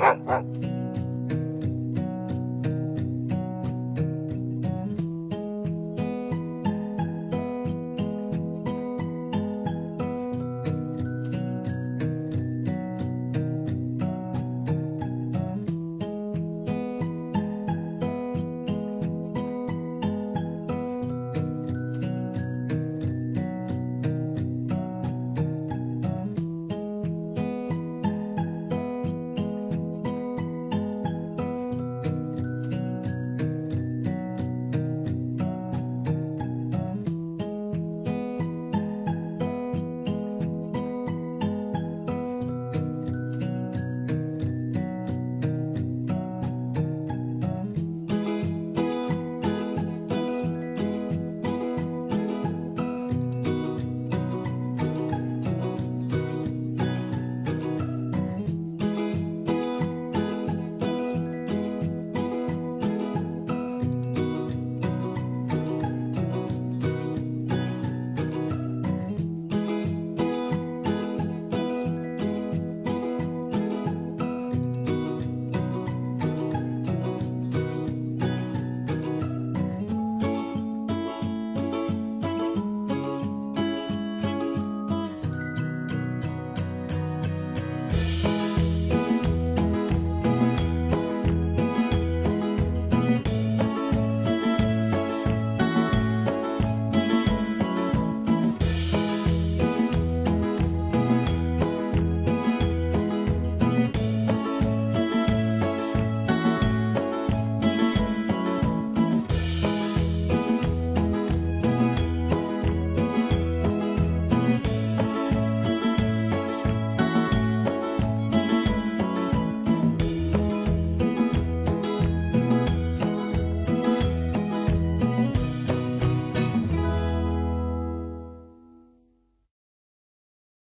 嗯嗯